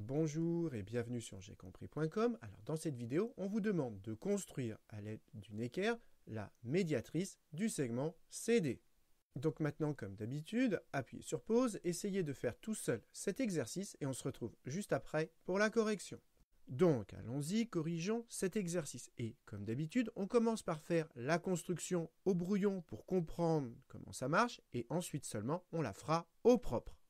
Bonjour et bienvenue sur j'aicompris.com. Alors dans cette vidéo, on vous demande de construire à l'aide d'une équerre la médiatrice du segment CD. Donc maintenant, comme d'habitude, appuyez sur pause, essayez de faire tout seul cet exercice et on se retrouve juste après pour la correction. Donc allons-y, corrigeons cet exercice. Et comme d'habitude, on commence par faire la construction au brouillon pour comprendre comment ça marche et ensuite seulement on la fera au propre.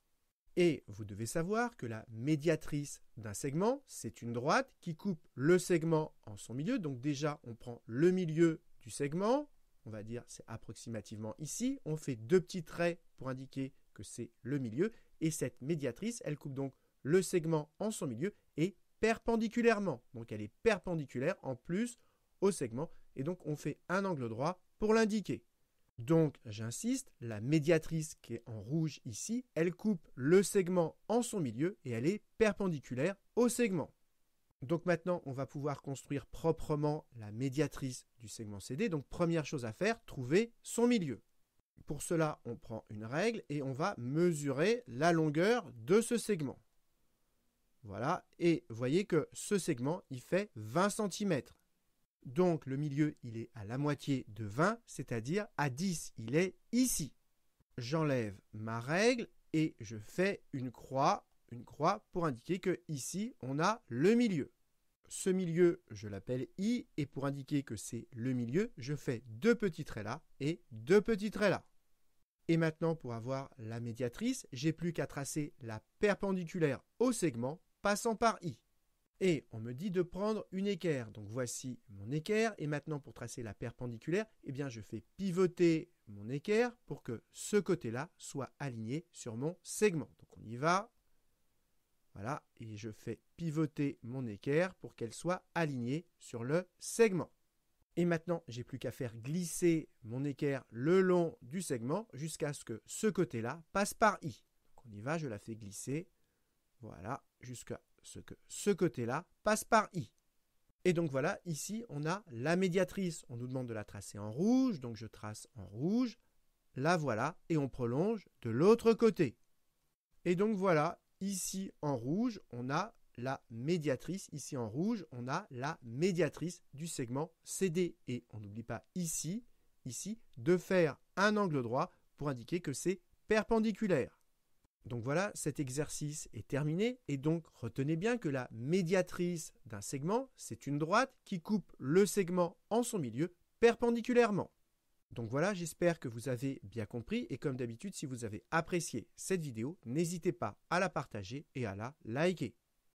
Et vous devez savoir que la médiatrice d'un segment, c'est une droite qui coupe le segment en son milieu. Donc déjà, on prend le milieu du segment, on va dire c'est approximativement ici. On fait deux petits traits pour indiquer que c'est le milieu. Et cette médiatrice, elle coupe donc le segment en son milieu et perpendiculairement. Donc elle est perpendiculaire en plus au segment. Et donc on fait un angle droit pour l'indiquer. Donc, j'insiste, la médiatrice qui est en rouge ici, elle coupe le segment en son milieu et elle est perpendiculaire au segment. Donc maintenant, on va pouvoir construire proprement la médiatrice du segment CD. Donc première chose à faire, trouver son milieu. Pour cela, on prend une règle et on va mesurer la longueur de ce segment. Voilà, et voyez que ce segment, il fait 20 cm. Donc le milieu, il est à la moitié de 20, c'est-à-dire à 10, il est ici. J'enlève ma règle et je fais une croix, une croix pour indiquer que ici, on a le milieu. Ce milieu, je l'appelle I, et pour indiquer que c'est le milieu, je fais deux petits traits là et deux petits traits là. Et maintenant, pour avoir la médiatrice, j'ai plus qu'à tracer la perpendiculaire au segment passant par I. Et on me dit de prendre une équerre. Donc voici mon équerre. Et maintenant, pour tracer la perpendiculaire, eh bien, je fais pivoter mon équerre pour que ce côté-là soit aligné sur mon segment. Donc on y va. Voilà. Et je fais pivoter mon équerre pour qu'elle soit alignée sur le segment. Et maintenant, j'ai plus qu'à faire glisser mon équerre le long du segment jusqu'à ce que ce côté-là passe par I. Donc on y va, je la fais glisser. Voilà, jusqu'à ce que ce côté-là passe par I. Et donc voilà, ici, on a la médiatrice. On nous demande de la tracer en rouge, donc je trace en rouge. La voilà, et on prolonge de l'autre côté. Et donc voilà, ici en rouge, on a la médiatrice. Ici en rouge, on a la médiatrice du segment CD. Et on n'oublie pas ici, ici, de faire un angle droit pour indiquer que c'est perpendiculaire. Donc voilà, cet exercice est terminé et donc retenez bien que la médiatrice d'un segment, c'est une droite qui coupe le segment en son milieu perpendiculairement. Donc voilà, j'espère que vous avez bien compris et comme d'habitude, si vous avez apprécié cette vidéo, n'hésitez pas à la partager et à la liker.